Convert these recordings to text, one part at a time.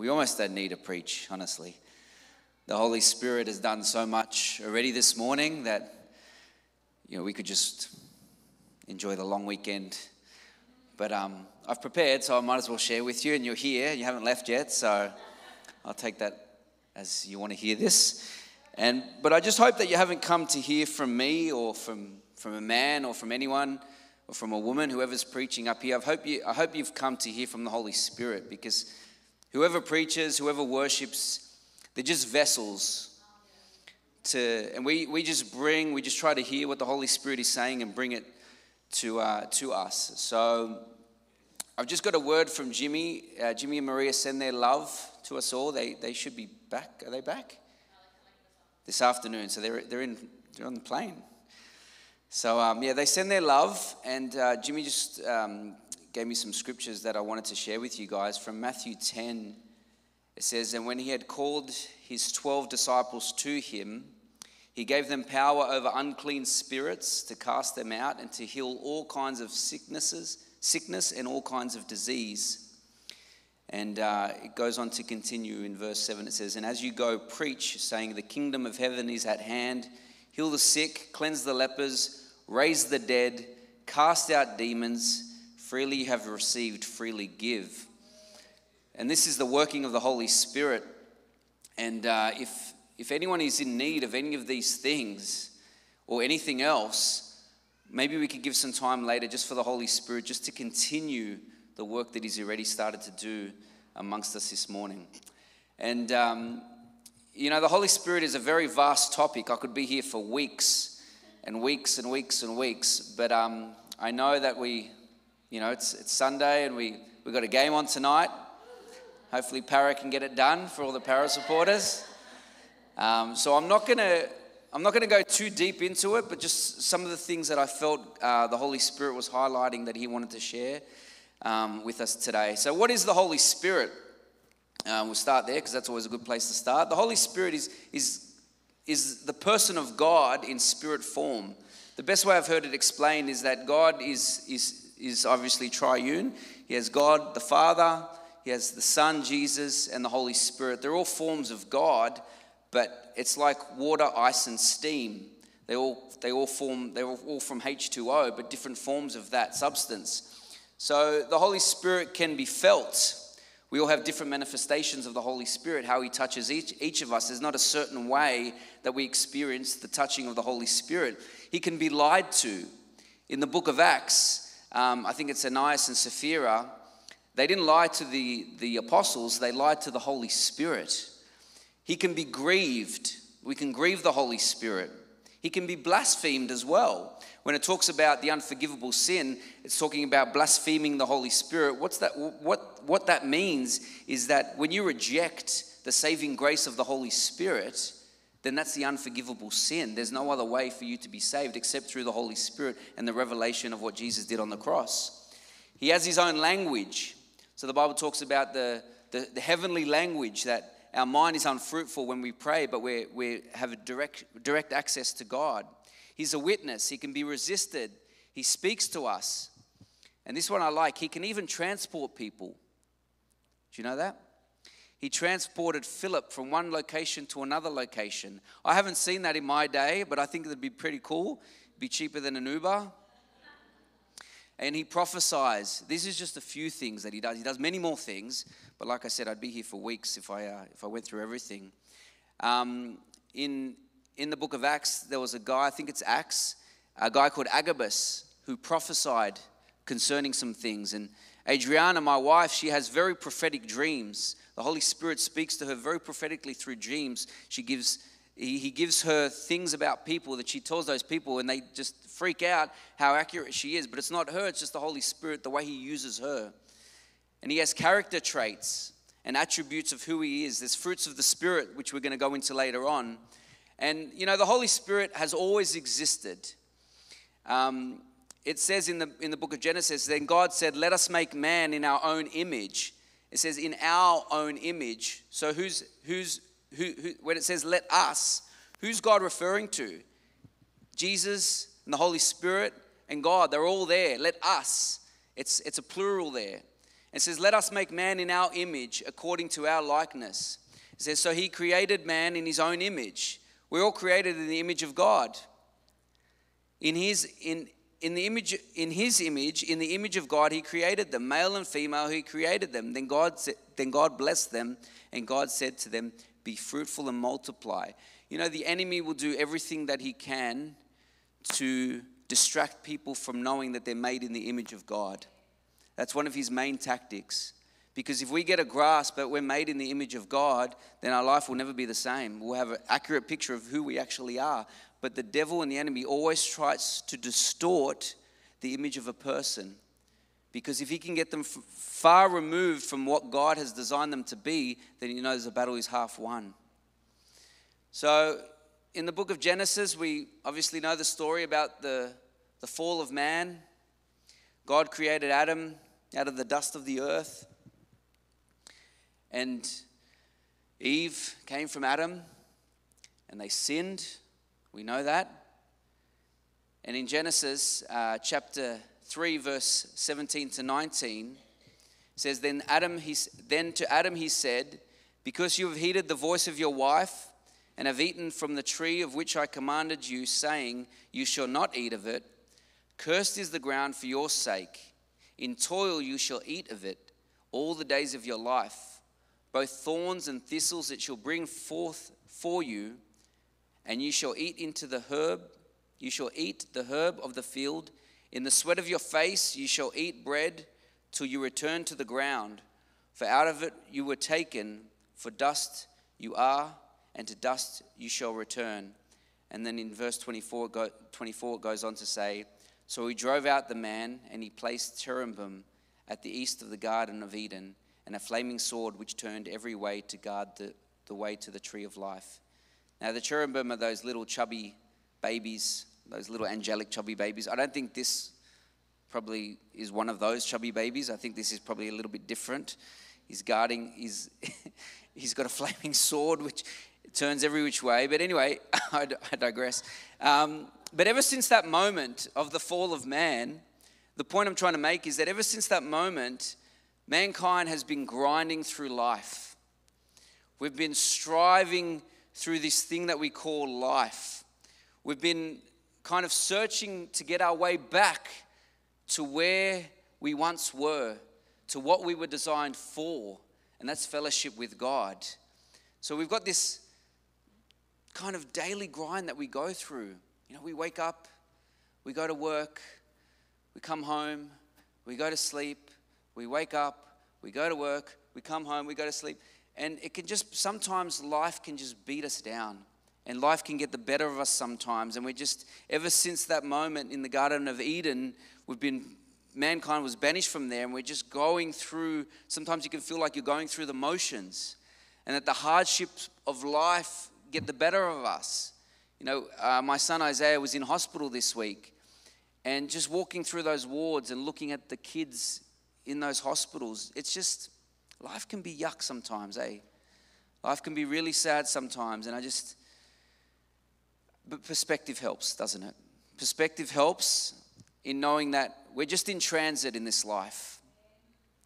we almost don't need to preach, honestly. The Holy Spirit has done so much already this morning that you know we could just enjoy the long weekend. But um, I've prepared, so I might as well share with you. And you're here, you haven't left yet, so I'll take that as you want to hear this. And but I just hope that you haven't come to hear from me or from from a man or from anyone or from a woman, whoever's preaching up here. I hope you I hope you've come to hear from the Holy Spirit because whoever preaches, whoever worships, they're just vessels to and we we just bring we just try to hear what the Holy Spirit is saying and bring it to uh, to us. So I've just got a word from Jimmy. Uh, Jimmy and Maria send their love to us all. They they should be back. Are they back? This afternoon. So they're they're in they're on the plane. So, um, yeah, they send their love, and uh, Jimmy just um, gave me some scriptures that I wanted to share with you guys from Matthew 10. It says, And when he had called his 12 disciples to him, he gave them power over unclean spirits to cast them out and to heal all kinds of sicknesses, sickness and all kinds of disease. And uh, it goes on to continue in verse 7. It says, And as you go, preach, saying, The kingdom of heaven is at hand. Heal the sick, cleanse the lepers raise the dead, cast out demons. Freely you have received, freely give. And this is the working of the Holy Spirit. And uh, if, if anyone is in need of any of these things or anything else, maybe we could give some time later just for the Holy Spirit just to continue the work that He's already started to do amongst us this morning. And, um, you know, the Holy Spirit is a very vast topic. I could be here for weeks and weeks and weeks and weeks. But um, I know that we, you know, it's, it's Sunday and we, we've got a game on tonight. Hopefully, Parra can get it done for all the Parra supporters. Um, so I'm not going to. I'm not going to go too deep into it, but just some of the things that I felt uh, the Holy Spirit was highlighting that He wanted to share um, with us today. So, what is the Holy Spirit? Um, we'll start there because that's always a good place to start. The Holy Spirit is, is is the person of God in spirit form. The best way I've heard it explained is that God is, is, is obviously triune. He has God the Father, He has the Son, Jesus, and the Holy Spirit. They're all forms of God, but it's like water, ice, and steam. They all, they all form, they're all from H2O, but different forms of that substance. So the Holy Spirit can be felt we all have different manifestations of the Holy Spirit, how He touches each, each of us. There's not a certain way that we experience the touching of the Holy Spirit. He can be lied to. In the book of Acts, um, I think it's Ananias and Sapphira, they didn't lie to the, the apostles, they lied to the Holy Spirit. He can be grieved. We can grieve the Holy Spirit. He can be blasphemed as well. When it talks about the unforgivable sin, it's talking about blaspheming the Holy Spirit. What's that, what, what that means is that when you reject the saving grace of the Holy Spirit, then that's the unforgivable sin. There's no other way for you to be saved except through the Holy Spirit and the revelation of what Jesus did on the cross. He has his own language. So the Bible talks about the, the, the heavenly language that our mind is unfruitful when we pray, but we we have a direct, direct access to God. He's a witness, he can be resisted, he speaks to us. And this one I like, he can even transport people. Do you know that? He transported Philip from one location to another location. I haven't seen that in my day, but I think it'd be pretty cool. It'd be cheaper than an Uber. And he prophesies. This is just a few things that he does. He does many more things, but like I said, I'd be here for weeks if I, uh, if I went through everything. Um, in, in the book of Acts, there was a guy, I think it's Acts, a guy called Agabus, who prophesied concerning some things. And Adriana, my wife, she has very prophetic dreams. The Holy Spirit speaks to her very prophetically through dreams. She gives, he, gives her things about people that she tells those people, and they just freak out how accurate she is. But it's not her, it's just the Holy Spirit, the way He uses her. And he has character traits and attributes of who he is. There's fruits of the Spirit, which we're going to go into later on. And, you know, the Holy Spirit has always existed. Um, it says in the, in the book of Genesis, then God said, Let us make man in our own image. It says, in our own image. So who's, who's, who, who, when it says, let us, who's God referring to? Jesus and the Holy Spirit and God, they're all there. Let us. It's, it's a plural there. It says, Let us make man in our image according to our likeness. It says, So he created man in his own image. We're all created in the image of God. In his, in, in the image in his image in the image of god he created them. Male and female he created them. Then god then god blessed them and god said to them be fruitful and multiply. You know the enemy will do everything that he can to distract people from knowing that they're made in the image of god. That's one of his main tactics. Because if we get a grasp that we're made in the image of God, then our life will never be the same. We'll have an accurate picture of who we actually are. But the devil and the enemy always tries to distort the image of a person. Because if he can get them far removed from what God has designed them to be, then he knows the battle is half won. So, in the book of Genesis, we obviously know the story about the, the fall of man. God created Adam out of the dust of the earth. And Eve came from Adam, and they sinned. We know that. And in Genesis uh, chapter 3, verse 17 to 19, says, Then Adam he, then to Adam he said, Because you have heeded the voice of your wife, and have eaten from the tree of which I commanded you, saying, You shall not eat of it, cursed is the ground for your sake. In toil you shall eat of it all the days of your life. Both thorns and thistles it shall bring forth for you and you shall eat into the herb, you shall eat the herb of the field. In the sweat of your face you shall eat bread till you return to the ground. For out of it you were taken, for dust you are, and to dust you shall return. And then in verse 24, 24 it goes on to say, So he drove out the man, and he placed cherubim at the east of the Garden of Eden, and a flaming sword which turned every way to guard the, the way to the tree of life. Now, the cherubim are those little chubby babies, those little angelic chubby babies. I don't think this probably is one of those chubby babies. I think this is probably a little bit different. He's guarding, he's, he's got a flaming sword which turns every which way. But anyway, I, digress. Um, but ever since that moment of the fall of man, the point I'm trying to make is that ever since that moment, mankind has been grinding through life. We've been striving through this thing that we call life. We've been kind of searching to get our way back to where we once were, to what we were designed for, and that's fellowship with God. So we've got this kind of daily grind that we go through. You know, we wake up, we go to work, we come home, we go to sleep, we wake up, we go to work, we come home, we go to sleep. And it can just, sometimes life can just beat us down. And life can get the better of us sometimes. And we're just, ever since that moment in the Garden of Eden, we've been, mankind was banished from there. And we're just going through, sometimes you can feel like you're going through the motions. And that the hardships of life get the better of us. You know, uh, my son Isaiah was in hospital this week. And just walking through those wards and looking at the kids in those hospitals, it's just, life can be yuck sometimes, eh? Life can be really sad sometimes, and I just, but perspective helps, doesn't it? Perspective helps in knowing that we're just in transit in this life.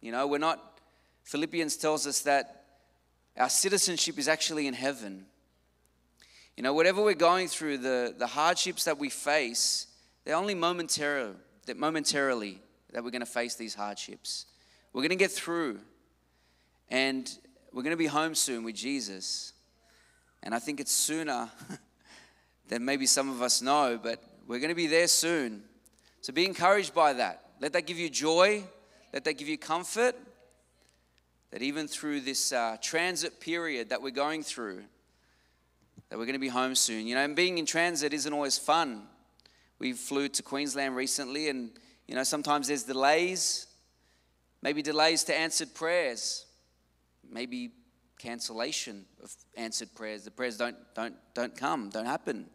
You know, we're not, Philippians tells us that our citizenship is actually in heaven. You know, whatever we're going through, the, the hardships that we face, they're only momentarily, that momentarily that we're going to face these hardships. We're going to get through. And we're going to be home soon with Jesus. And I think it's sooner than maybe some of us know, but we're going to be there soon. So be encouraged by that. Let that give you joy. Let that give you comfort. That even through this uh, transit period that we're going through, that we're going to be home soon. You know, and being in transit isn't always fun. We flew to Queensland recently, and you know, sometimes there's delays, maybe delays to answered prayers maybe cancellation of answered prayers. The prayers don't, don't, don't come, don't happen.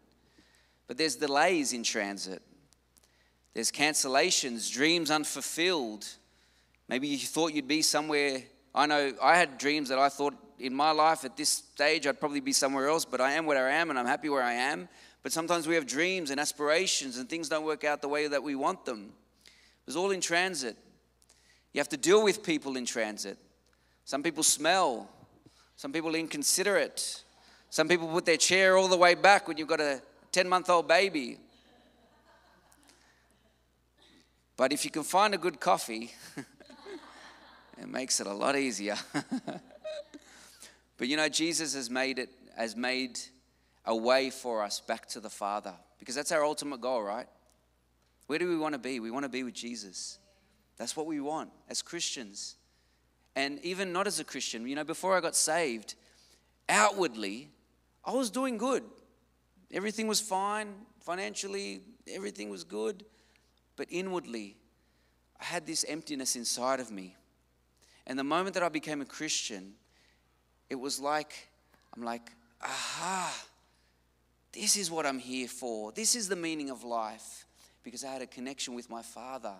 But there's delays in transit. There's cancellations, dreams unfulfilled. Maybe you thought you'd be somewhere. I know I had dreams that I thought in my life at this stage I'd probably be somewhere else, but I am where I am and I'm happy where I am. But sometimes we have dreams and aspirations and things don't work out the way that we want them. It's all in transit. You have to deal with people in transit. Some people smell, some people are inconsiderate, some people put their chair all the way back when you've got a 10 month old baby. But if you can find a good coffee, it makes it a lot easier. but you know, Jesus has made it, has made a way for us back to the Father because that's our ultimate goal, right? Where do we want to be? We want to be with Jesus. That's what we want as Christians. And even not as a Christian, you know, before I got saved, outwardly, I was doing good. Everything was fine financially, everything was good. But inwardly, I had this emptiness inside of me. And the moment that I became a Christian, it was like, I'm like, aha, this is what I'm here for. This is the meaning of life because I had a connection with my Father.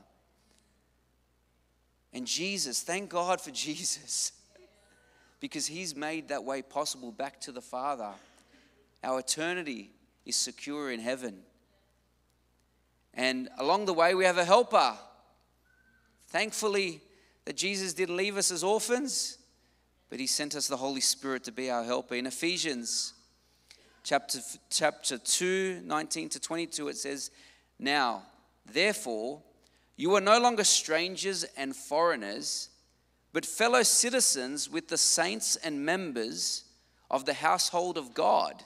And Jesus, thank God for Jesus because He's made that way possible back to the Father. Our eternity is secure in heaven. And along the way, we have a helper. Thankfully, that Jesus didn't leave us as orphans, but He sent us the Holy Spirit to be our helper. In Ephesians chapter, chapter 2, 19 to 22, it says, Now, therefore, you are no longer strangers and foreigners, but fellow citizens with the saints and members of the household of God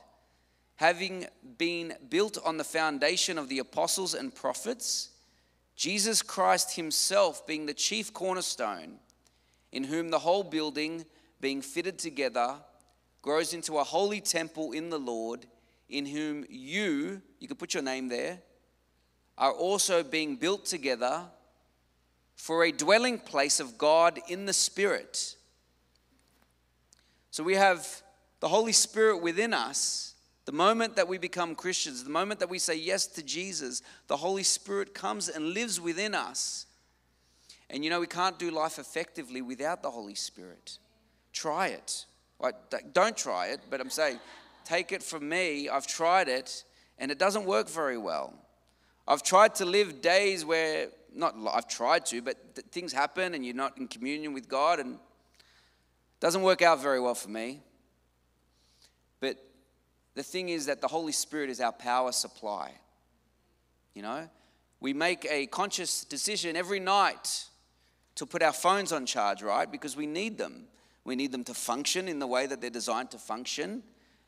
having been built on the foundation of the apostles and prophets, Jesus Christ himself being the chief cornerstone, in whom the whole building, being fitted together, grows into a holy temple in the Lord, in whom you, you can put your name there, are also being built together for a dwelling place of God in the Spirit. So we have the Holy Spirit within us the moment that we become Christians, the moment that we say yes to Jesus, the Holy Spirit comes and lives within us. And you know, we can't do life effectively without the Holy Spirit. Try it. Don't try it, but I'm saying, take it from me. I've tried it, and it doesn't work very well. I've tried to live days where, not I've tried to, but things happen and you're not in communion with God, and it doesn't work out very well for me. But the thing is that the Holy Spirit is our power supply. You know, we make a conscious decision every night to put our phones on charge, right? Because we need them. We need them to function in the way that they're designed to function.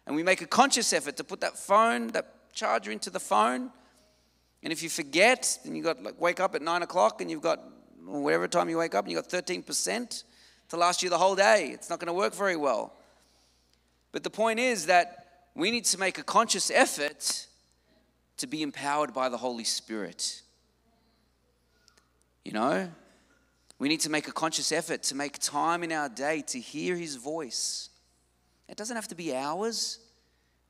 And we make a conscious effort to put that phone, that charger into the phone. And if you forget, then you got like wake up at nine o'clock and you've got whatever time you wake up and you've got 13% to last you the whole day. It's not going to work very well. But the point is that we need to make a conscious effort to be empowered by the Holy Spirit. You know, we need to make a conscious effort to make time in our day to hear His voice. It doesn't have to be hours.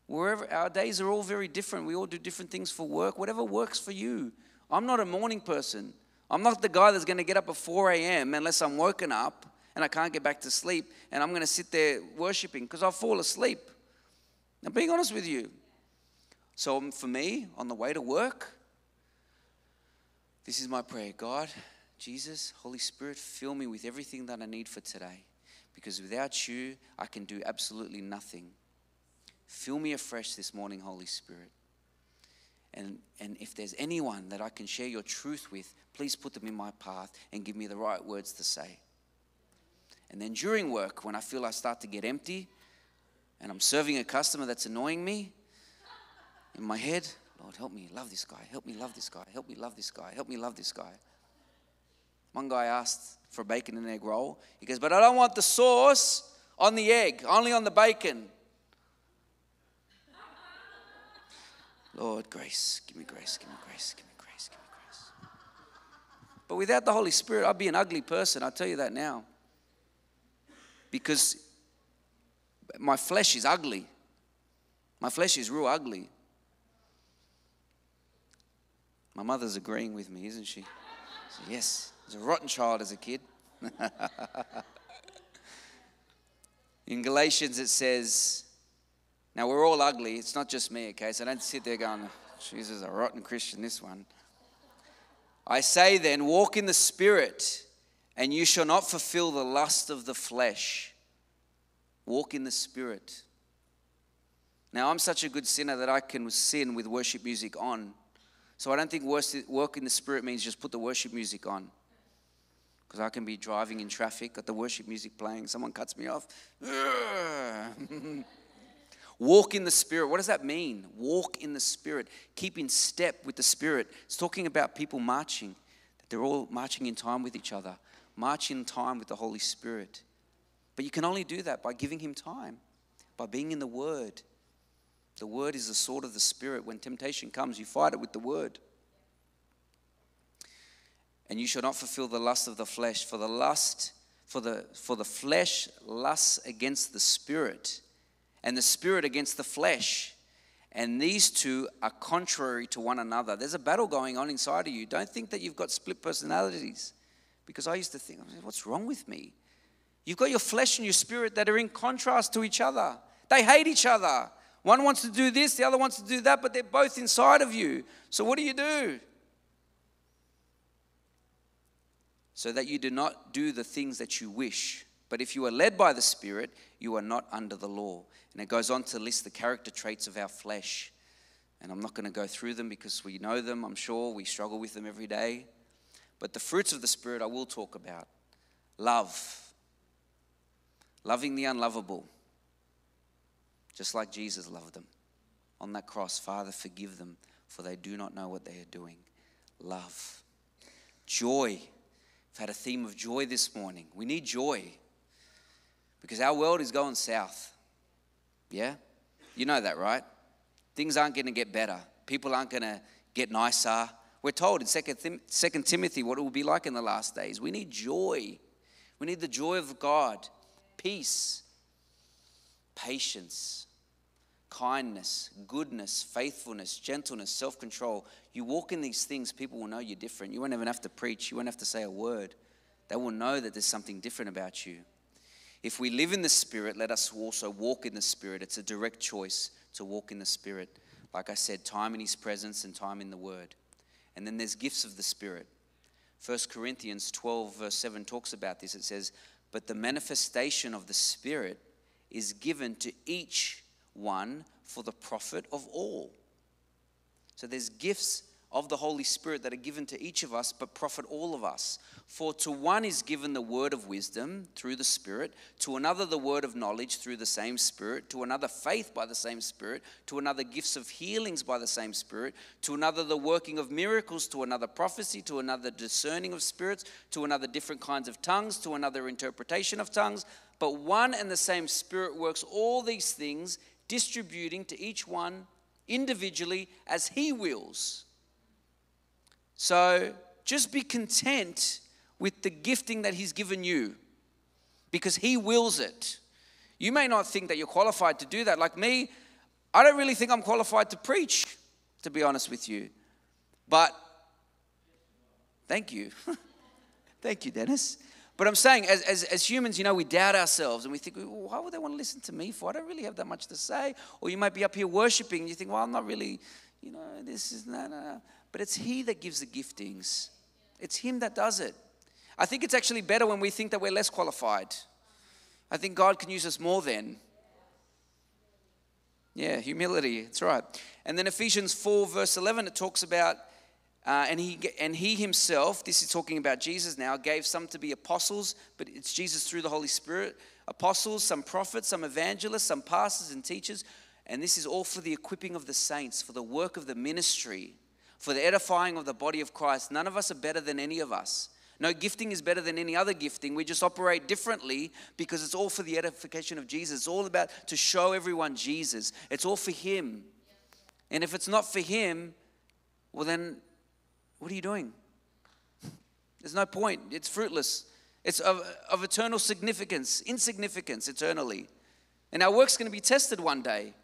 Wherever our days are all very different. We all do different things for work, whatever works for you. I'm not a morning person. I'm not the guy that's going to get up at 4 a.m. unless I'm woken up and I can't get back to sleep and I'm going to sit there worshiping because I'll fall asleep. I'm being honest with you. So um, for me, on the way to work, this is my prayer God, Jesus, Holy Spirit, fill me with everything that I need for today. Because without you, I can do absolutely nothing. Fill me afresh this morning, Holy Spirit. And, and if there's anyone that I can share your truth with, please put them in my path and give me the right words to say. And then during work, when I feel I start to get empty, and I'm serving a customer that's annoying me, in my head, Lord, help me love this guy, help me love this guy, help me love this guy, help me love this guy. One guy asked for a bacon and egg roll. He goes, But I don't want the sauce on the egg, only on the bacon. Lord, grace, give me grace, give me grace, give me grace, give me grace. But without the Holy Spirit, I'd be an ugly person, I'll tell you that now. Because my flesh is ugly. My flesh is real ugly. My mother's agreeing with me, isn't she? So, yes, I was a rotten child as a kid. In Galatians, it says, now we're all ugly. It's not just me, okay? So don't sit there going, Jesus, a rotten Christian, this one. I say then, walk in the Spirit, And you shall not fulfill the lust of the flesh. Walk in the Spirit. Now, I'm such a good sinner that I can sin with worship music on. So I don't think work in the Spirit means just put the worship music on. Because I can be driving in traffic, got the worship music playing, someone cuts me off. Walk in the Spirit. What does that mean? Walk in the Spirit. Keep in step with the Spirit. It's talking about people marching, that they're all marching in time with each other, march in time with the Holy Spirit. But you can only do that by giving Him time, by being in the Word. The Word is the sword of the Spirit. When temptation comes, you fight it with the Word. And you shall not fulfill the lust of the flesh, for the lust, for the, for the flesh lusts against the Spirit and the spirit against the flesh. And these two are contrary to one another. There's a battle going on inside of you. Don't think that you've got split personalities. Because I used to think, what's wrong with me? You've got your flesh and your spirit that are in contrast to each other. They hate each other. One wants to do this, the other wants to do that, but they're both inside of you. So what do you do? So that you do not do the things that you wish. But if you are led by the Spirit, you are not under the law. And it goes on to list the character traits of our flesh. And I'm not going to go through them because we know them, I'm sure. We struggle with them every day. But the fruits of the Spirit I will talk about love, loving the unlovable, just like Jesus loved them on that cross. Father, forgive them, for they do not know what they are doing. Love, joy. We've had a theme of joy this morning. We need joy because our world is going south. Yeah? You know that, right? Things aren't going to get better. People aren't going to get nicer. We're told in 2 Timothy what it will be like in the last days. We need joy. We need the joy of God, peace, patience, kindness, goodness, faithfulness, gentleness, self control. You walk in these things, people will know you're different. You won't even have to preach, you won't have to say a word. They will know that there's something different about you. If we live in the Spirit, let us also walk in the Spirit. It's a direct choice to walk in the Spirit. Like I said, time in His presence and time in the Word. And then there's gifts of the Spirit. 1 Corinthians 12, verse 7 talks about this. It says, But the manifestation of the Spirit is given to each one for the profit of all. So there's gifts of the Holy Spirit that are given to each of us, but profit all of us. For to one is given the word of wisdom through the Spirit, to another the word of knowledge through the same Spirit, to another faith by the same Spirit, to another gifts of healings by the same Spirit, to another the working of miracles, to another prophecy, to another discerning of spirits, to another different kinds of tongues, to another interpretation of tongues. But one and the same Spirit works all these things, distributing to each one individually as He wills. So just be content with the gifting that He's given you because He wills it. You may not think that you're qualified to do that. Like me, I don't really think I'm qualified to preach, to be honest with you. But thank you. thank you, Dennis. But I'm saying, as, as, as, humans, you know, we doubt ourselves and we think, why would they want to listen to me for? I don't really have that much to say. Or you might be up here worshiping and you think, well, I'm not really, you know, this is, no, no, no but it's He that gives the giftings. It's Him that does it. I think it's actually better when we think that we're less qualified. I think God can use us more then. Yeah, humility, that's right. And then Ephesians 4, verse 11, it talks about, uh, and, he, and he himself, this is talking about Jesus now, gave some to be apostles, but it's Jesus through the Holy Spirit. Apostles, some prophets, some evangelists, some pastors and teachers. And this is all for the equipping of the saints, for the work of the ministry for the edifying of the body of Christ. None of us are better than any of us. No gifting is better than any other gifting. We just operate differently because it's all for the edification of Jesus. It's all about to show everyone Jesus. It's all for Him. And if it's not for Him, well, then what are you doing? There's no point. It's fruitless. It's of, of eternal significance, insignificance eternally. And our work's going to be tested one day.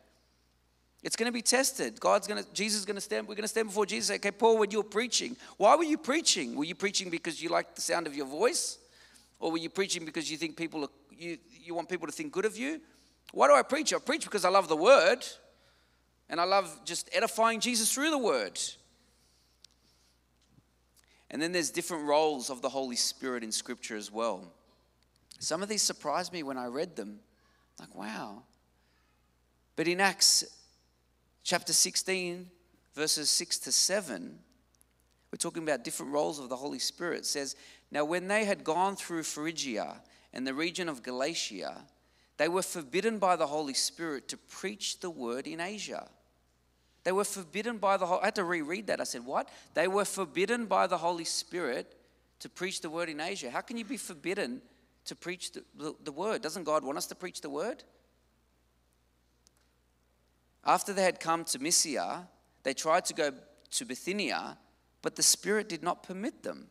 It's going to be tested. God's going to, Jesus is going to stand, we're going to stand before Jesus and say, okay, Paul, when you were preaching, why were you preaching? Were you preaching because you like the sound of your voice? Or were you preaching because you think people are, you, you want people to think good of you? Why do I preach? I preach because I love the word and I love just edifying Jesus through the word. And then there's different roles of the Holy Spirit in Scripture as well. Some of these surprised me when I read them. Like, wow. But in Acts chapter 16, verses 6 to 7, we're talking about different roles of the Holy Spirit. It says, Now when they had gone through Phrygia and the region of Galatia, they were forbidden by the Holy Spirit to preach the word in Asia. They were forbidden by the Holy I had to reread that. I said, What? They were forbidden by the Holy Spirit to preach the word in Asia. How can you be forbidden to preach the, the, the word? Doesn't God want us to preach the word? After they had come to Mysia, they tried to go to Bithynia, but the Spirit did not permit them.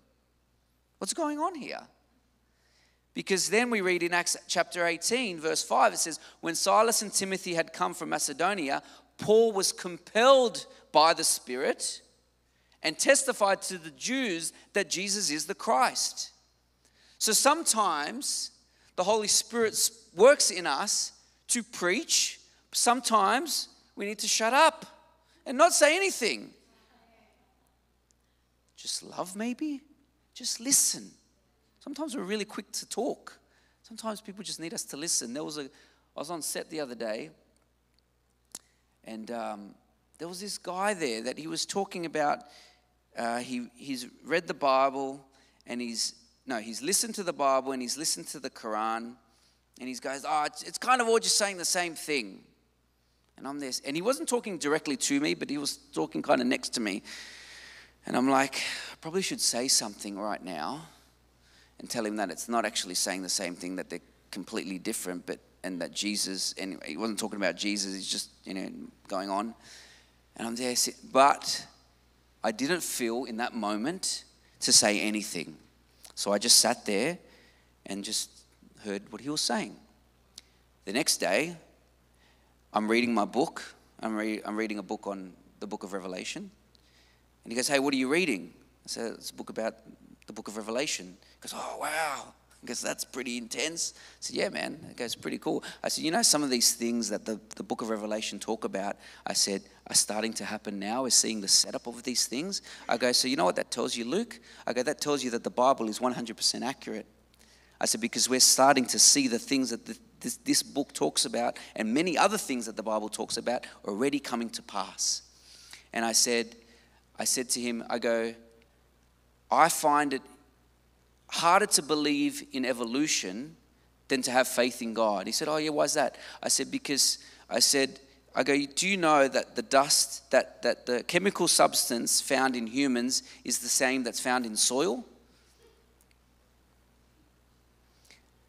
What's going on here? Because then we read in Acts chapter 18, verse 5, it says, When Silas and Timothy had come from Macedonia, Paul was compelled by the Spirit and testified to the Jews that Jesus is the Christ. So sometimes the Holy Spirit works in us to preach, sometimes we need to shut up and not say anything. Just love, maybe? Just listen. Sometimes we're really quick to talk. Sometimes people just need us to listen. There was a, I was on set the other day, and um, there was this guy there that he was talking about. Uh, he, he's read the Bible, and he's no, he's listened to the Bible, and he's listened to the Quran, and he goes, "Oh, it's, it's kind of all just saying the same thing." And I'm there, and he wasn't talking directly to me, but he was talking kind of next to me. And I'm like, I probably should say something right now and tell him that it's not actually saying the same thing, that they're completely different, but and that Jesus, anyway, he wasn't talking about Jesus, he's just, you know, going on. And I'm there, but I didn't feel in that moment to say anything. So I just sat there and just heard what he was saying. The next day, I'm reading my book. I'm, re- I'm reading a book on the book of Revelation. And he goes, Hey, what are you reading? I said, It's a book about the book of Revelation. He goes, Oh, wow. I guess that's pretty intense. I said, Yeah, man. It goes, Pretty cool. I said, You know, some of these things that the, the book of Revelation talk about, I said, are starting to happen now, is seeing the setup of these things. I go, So you know what that tells you, Luke? I go, That tells you that the Bible is 100% accurate. I said, Because we're starting to see the things that the, this, this book talks about and many other things that the Bible talks about already coming to pass. And I said, I said to him, I go, I find it harder to believe in evolution than to have faith in God. He said, Oh, yeah, why's that? I said, Because I said, I go, Do you know that the dust, that, that the chemical substance found in humans is the same that's found in soil?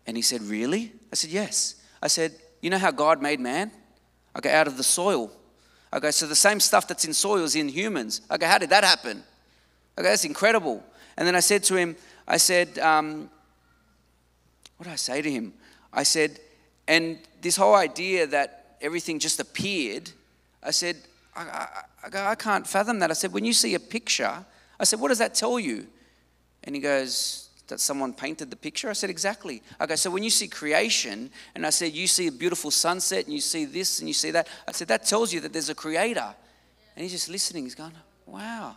And he said, Really? I said, Yes. I said, You know how God made man? I go, Out of the soil. I go, So the same stuff that's in soil is in humans. I go, How did that happen? I go, That's incredible. And then I said to him, I said, um, What did I say to him? I said, And this whole idea that everything just appeared, I said, I, I, I can't fathom that. I said, When you see a picture, I said, What does that tell you? And he goes, that someone painted the picture? I said, Exactly. Okay, so when you see creation, and I said, You see a beautiful sunset, and you see this, and you see that, I said, That tells you that there's a creator. And he's just listening. He's going, Wow,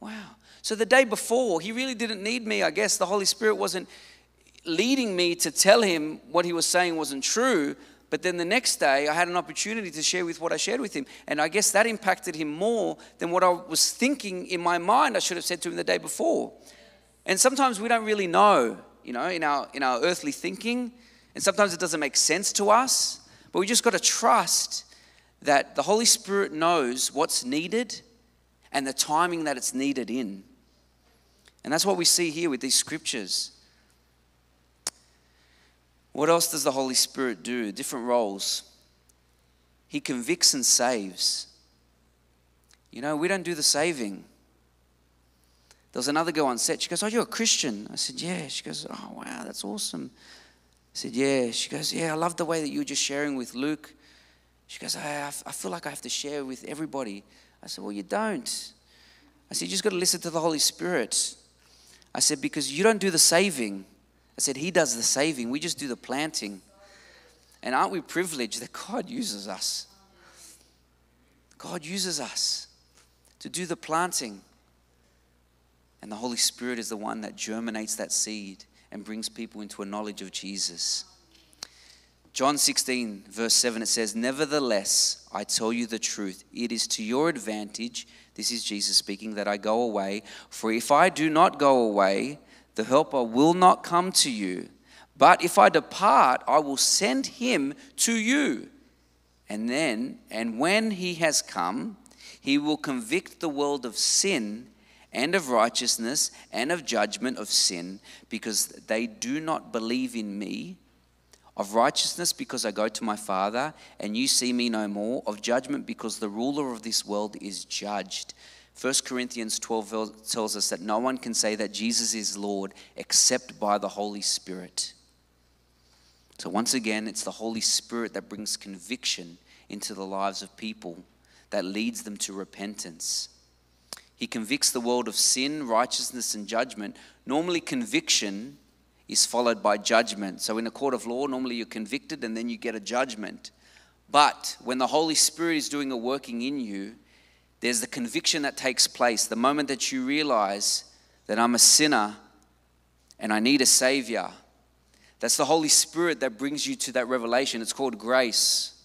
wow. So the day before, he really didn't need me. I guess the Holy Spirit wasn't leading me to tell him what he was saying wasn't true. But then the next day, I had an opportunity to share with what I shared with him. And I guess that impacted him more than what I was thinking in my mind I should have said to him the day before. And sometimes we don't really know, you know, in our, in our earthly thinking. And sometimes it doesn't make sense to us. But we just got to trust that the Holy Spirit knows what's needed and the timing that it's needed in. And that's what we see here with these scriptures. What else does the Holy Spirit do? Different roles. He convicts and saves. You know, we don't do the saving. There was another girl on set. She goes, Oh, you're a Christian? I said, Yeah. She goes, Oh, wow, that's awesome. I said, Yeah. She goes, Yeah, I love the way that you were just sharing with Luke. She goes, I, I feel like I have to share with everybody. I said, Well, you don't. I said, You just got to listen to the Holy Spirit. I said, Because you don't do the saving. I said, He does the saving. We just do the planting. And aren't we privileged that God uses us? God uses us to do the planting. And the Holy Spirit is the one that germinates that seed and brings people into a knowledge of Jesus. John 16, verse 7, it says, Nevertheless, I tell you the truth. It is to your advantage, this is Jesus speaking, that I go away. For if I do not go away, the Helper will not come to you. But if I depart, I will send him to you. And then, and when he has come, he will convict the world of sin and of righteousness and of judgment of sin, because they do not believe in me of righteousness because I go to my Father and you see me no more, of judgment because the ruler of this world is judged. 1 Corinthians 12 tells us that no one can say that Jesus is Lord except by the Holy Spirit. So, once again, it's the Holy Spirit that brings conviction into the lives of people, that leads them to repentance. He convicts the world of sin, righteousness, and judgment. Normally, conviction is followed by judgment. So, in a court of law, normally you're convicted and then you get a judgment. But when the Holy Spirit is doing a working in you, there's the conviction that takes place. The moment that you realize that I'm a sinner and I need a Savior, that's the Holy Spirit that brings you to that revelation. It's called grace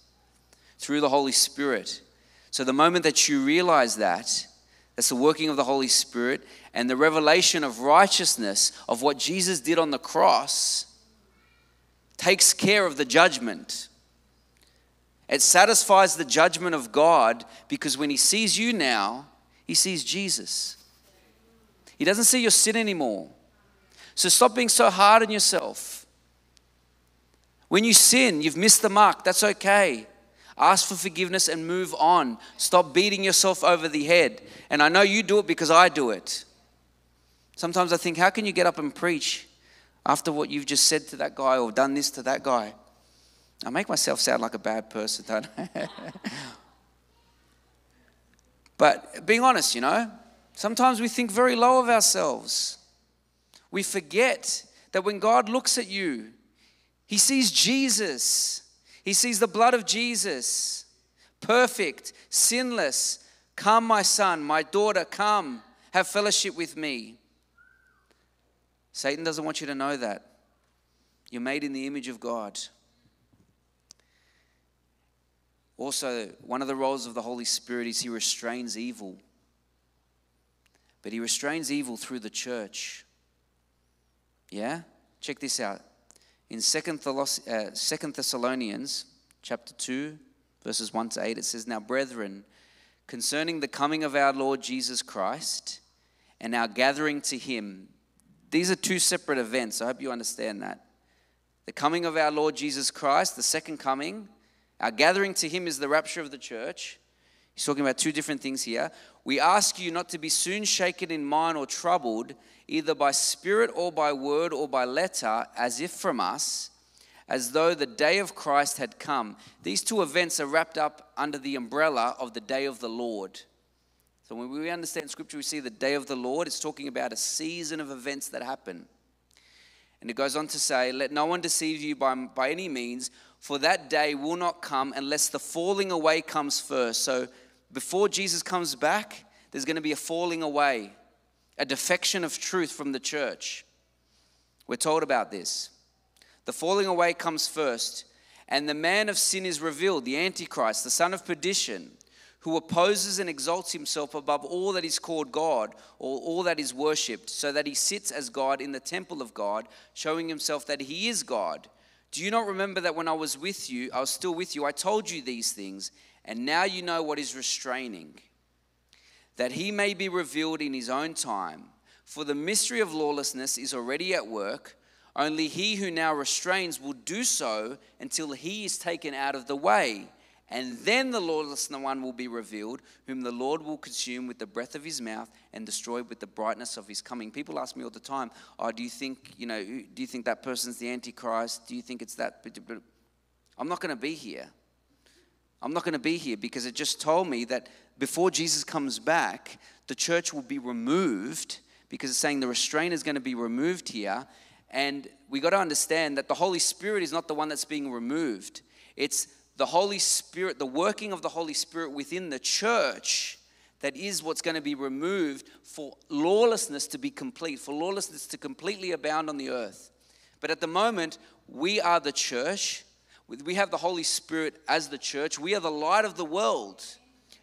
through the Holy Spirit. So, the moment that you realize that, that's the working of the Holy Spirit and the revelation of righteousness of what Jesus did on the cross takes care of the judgment. It satisfies the judgment of God because when He sees you now, He sees Jesus. He doesn't see your sin anymore. So stop being so hard on yourself. When you sin, you've missed the mark. That's okay. Ask for forgiveness and move on. Stop beating yourself over the head. And I know you do it because I do it. Sometimes I think, how can you get up and preach after what you've just said to that guy or done this to that guy? I make myself sound like a bad person, don't I? but being honest, you know, sometimes we think very low of ourselves. We forget that when God looks at you, He sees Jesus. He sees the blood of Jesus, perfect, sinless. Come, my son, my daughter, come, have fellowship with me. Satan doesn't want you to know that. You're made in the image of God. Also, one of the roles of the Holy Spirit is he restrains evil. But he restrains evil through the church. Yeah? Check this out in Second, uh, Thessalonians chapter 2, verses 1 to 8, it says, Now, brethren, concerning the coming of our Lord Jesus Christ and our gathering to him, these are two separate events. I hope you understand that. The coming of our Lord Jesus Christ, the second coming, our gathering to him is the rapture of the church. He's talking about two different things here. We ask you not to be soon shaken in mind or troubled, either by spirit or by word or by letter, as if from us, as though the day of Christ had come. These two events are wrapped up under the umbrella of the day of the Lord. So when we understand scripture, we see the day of the Lord, it's talking about a season of events that happen. And it goes on to say, Let no one deceive you by, by any means, for that day will not come unless the falling away comes first. So before Jesus comes back, there's going to be a falling away, a defection of truth from the church. We're told about this. The falling away comes first, and the man of sin is revealed, the Antichrist, the son of perdition, who opposes and exalts himself above all that is called God or all that is worshipped, so that he sits as God in the temple of God, showing himself that he is God. Do you not remember that when I was with you, I was still with you, I told you these things? And now you know what is restraining, that he may be revealed in his own time. For the mystery of lawlessness is already at work. Only he who now restrains will do so until he is taken out of the way. And then the lawless one will be revealed, whom the Lord will consume with the breath of his mouth and destroy with the brightness of his coming. People ask me all the time, "Oh, do you think you know? Do you think that person's the Antichrist? Do you think it's that?" I'm not going to be here. I'm not going to be here because it just told me that before Jesus comes back, the church will be removed because it's saying the restraint is going to be removed here. And we got to understand that the Holy Spirit is not the one that's being removed. It's the Holy Spirit, the working of the Holy Spirit within the church that is what's going to be removed for lawlessness to be complete, for lawlessness to completely abound on the earth. But at the moment, we are the church. We have the Holy Spirit as the church. We are the light of the world.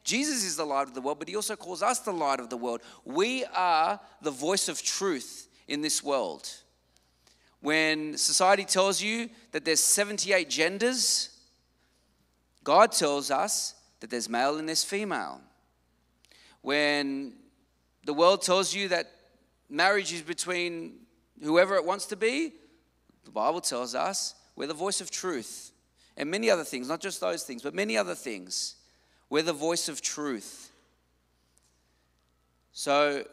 Jesus is the light of the world, but he also calls us the light of the world. We are the voice of truth in this world. When society tells you that there's 78 genders, God tells us that there's male and there's female. When the world tells you that marriage is between whoever it wants to be, the Bible tells us we're the voice of truth. And many other things, not just those things, but many other things. We're the voice of truth. So,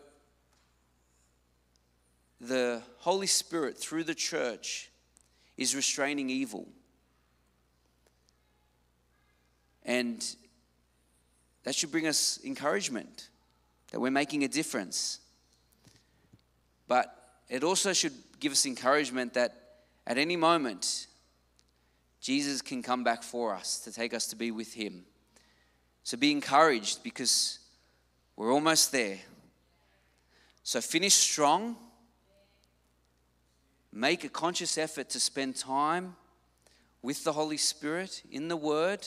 the Holy Spirit through the church is restraining evil. And that should bring us encouragement that we're making a difference. But it also should give us encouragement that at any moment, Jesus can come back for us to take us to be with Him. So be encouraged because we're almost there. So finish strong. Make a conscious effort to spend time with the Holy Spirit in the Word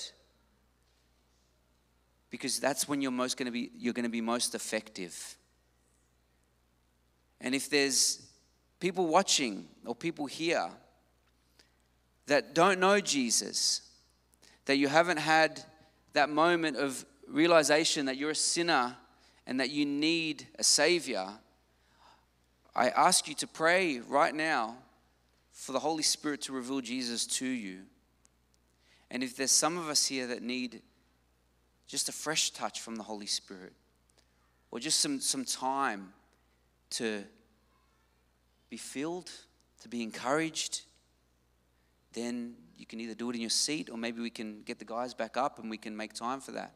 because that's when you're most going to be you're going to be most effective. And if there's people watching or people here that don't know Jesus, that you haven't had that moment of realization that you're a sinner and that you need a savior, I ask you to pray right now for the Holy Spirit to reveal Jesus to you. And if there's some of us here that need just a fresh touch from the Holy Spirit, or just some, some time to be filled, to be encouraged, then you can either do it in your seat or maybe we can get the guys back up and we can make time for that.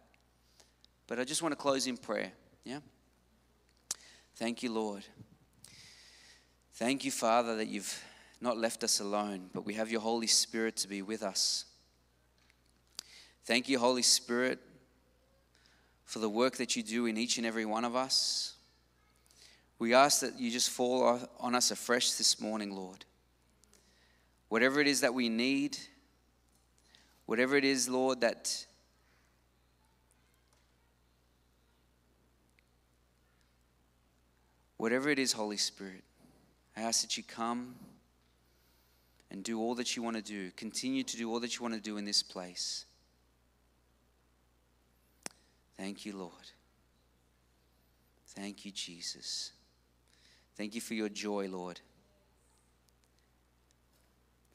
But I just want to close in prayer. Yeah? Thank you, Lord. Thank you, Father, that you've not left us alone, but we have your Holy Spirit to be with us. Thank you, Holy Spirit, for the work that you do in each and every one of us. We ask that you just fall on us afresh this morning, Lord. Whatever it is that we need, whatever it is, Lord, that whatever it is, Holy Spirit, I ask that you come and do all that you want to do. Continue to do all that you want to do in this place. Thank you, Lord. Thank you, Jesus. Thank you for your joy, Lord.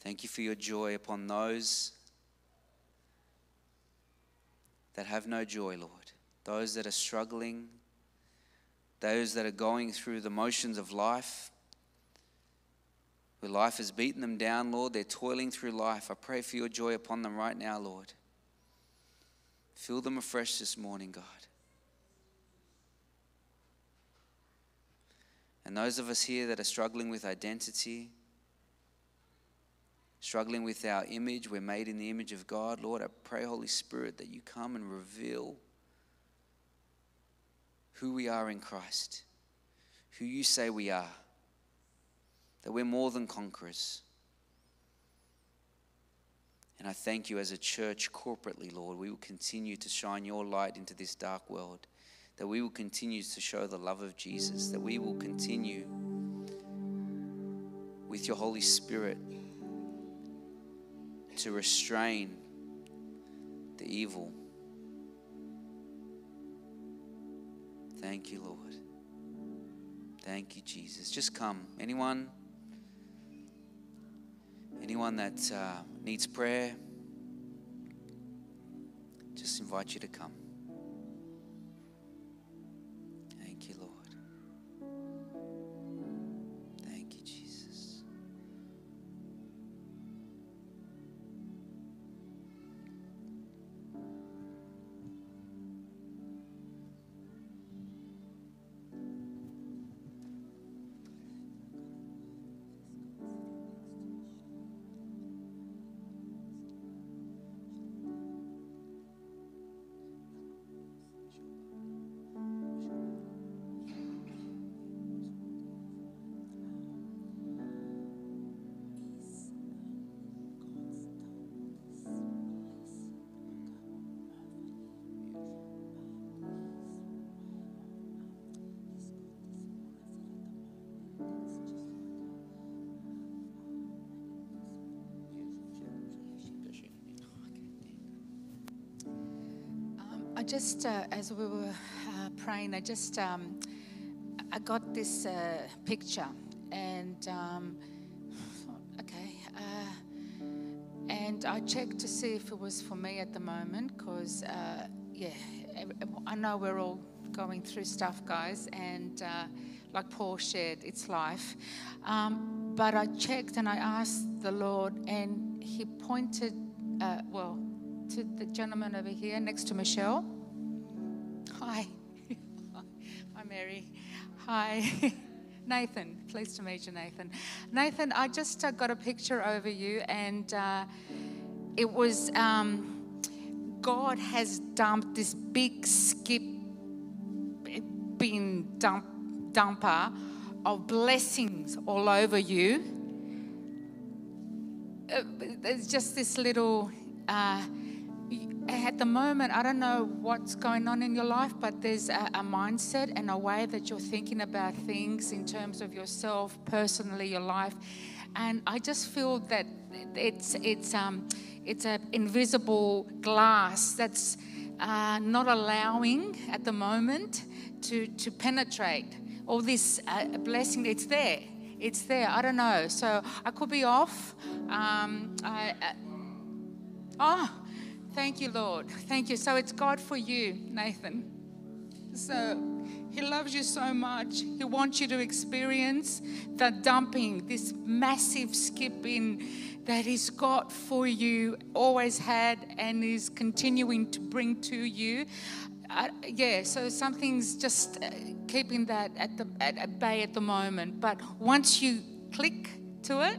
Thank you for your joy upon those that have no joy, Lord. Those that are struggling, those that are going through the motions of life, where life has beaten them down, Lord. They're toiling through life. I pray for your joy upon them right now, Lord. Fill them afresh this morning, God. And those of us here that are struggling with identity, struggling with our image, we're made in the image of God, Lord, I pray, Holy Spirit, that you come and reveal who we are in Christ, who you say we are, that we're more than conquerors. And I thank you as a church corporately, Lord, we will continue to shine your light into this dark world, that we will continue to show the love of Jesus, that we will continue with your Holy Spirit to restrain the evil. Thank you, Lord. Thank you, Jesus. Just come. Anyone? Anyone that uh, needs prayer, just invite you to come. Just, uh, as we were uh, praying, I just, um, I got this uh, picture, and um, okay, uh, and I checked to see if it was for me at the moment, because uh, yeah, I know we're all going through stuff, guys, and uh, like Paul shared, it's life. Um, but I checked and I asked the Lord, and He pointed, well, to the gentleman over here next to Michelle. Hi. Hi, Mary. Hi. Nathan, pleased to meet you, Nathan. Nathan, I just uh, got a picture over you, and uh, it was um, God has dumped this big skip, bin dump, dumper of blessings all over you. Uh, there's just this little. At the moment, I don't know what's going on in your life, but there's a, a, mindset and a way that you're thinking about things in terms of yourself, personally, your life. And I just feel that it's it's um it's an invisible glass that's uh, not allowing at the moment to to penetrate all this uh, blessing. It's there. It's there. I don't know. So I could be off. Um, I, uh, oh Thank you, Lord. Thank you. So it's God for you, Nathan. So He loves you so much. He wants you to experience the dumping, this massive skipping that He's got for you, always had, and is continuing to bring to you. Uh, yeah, so something's just uh, keeping that at the at, at bay at the moment. But once you click to it,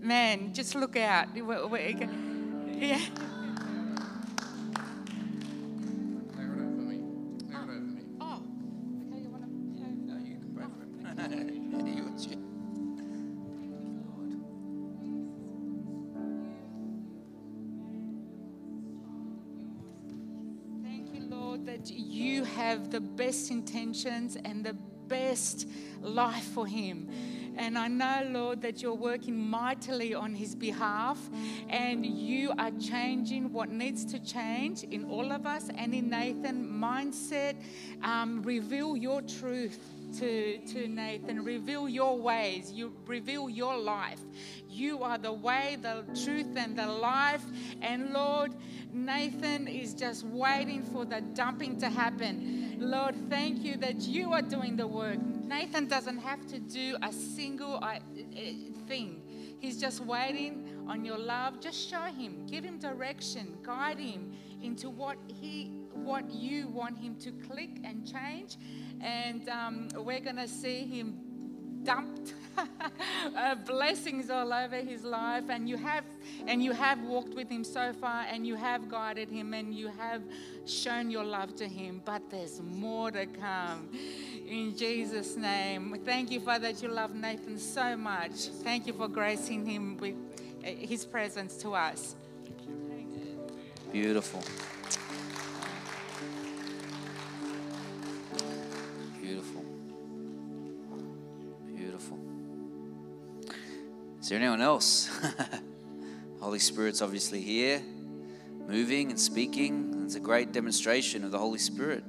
man, just look out. Yeah. The best intentions and the best life for him. And I know, Lord, that you're working mightily on his behalf and you are changing what needs to change in all of us and in Nathan. Mindset, um, reveal your truth to, to Nathan. Reveal your ways. You reveal your life. You are the way, the truth, and the life. And Lord, Nathan is just waiting for the dumping to happen. Lord, thank you that you are doing the work. Nathan doesn't have to do a single uh, uh, thing. He's just waiting on your love. Just show him, give him direction, guide him into what he, what you want him to click and change. And um, we're gonna see him dumped uh, blessings all over his life and you have and you have walked with him so far and you have guided him and you have shown your love to him. But there's more to come. In jesus name. Thank you father that you love nathan so much. Thank you for gracing him with uh, his presence to us. Beautiful. Beautiful there anyone else? Holy Spirit's obviously here, moving and speaking. It's a great demonstration of the Holy Spirit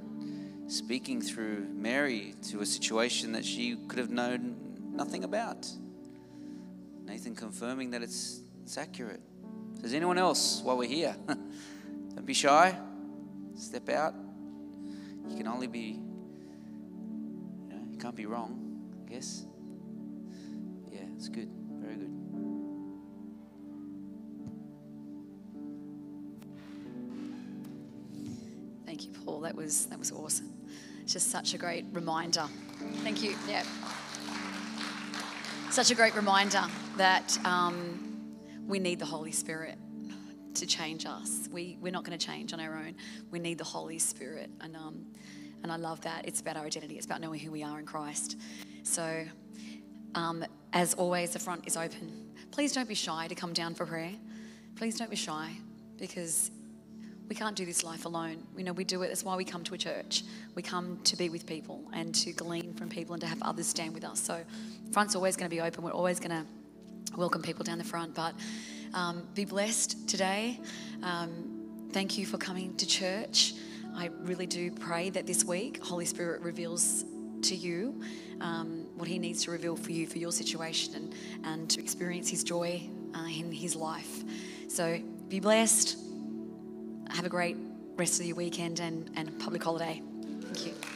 speaking through Mary to a situation that she could have known nothing about. Nathan confirming that it's, it's accurate. Does anyone else while we're here? Don't be shy. Step out. You can only be, you know, you can't be wrong, I guess. Yeah, it's good. That was that was awesome. It's just such a great reminder. Thank you. Yeah. Such a great reminder that um, we need the Holy Spirit to change us. We we're not going to change on our own. We need the Holy Spirit, and um, and I love that. It's about our identity. It's about knowing who we are in Christ. So um, as always, the front is open. Please don't be shy to come down for prayer. Please don't be shy because we can't do this life alone. You know, we do it. That's why we come to a church. We come to be with people and to glean from people and to have others stand with us. So, front's always going to be open. We're always going to welcome people down the front. But um, be blessed today. Um, thank you for coming to church. I really do pray that this week Holy Spirit reveals to you um, what He needs to reveal for you for your situation and, and to experience His joy uh, in His life. So be blessed have a great rest of your weekend and, and public holiday. Thank you.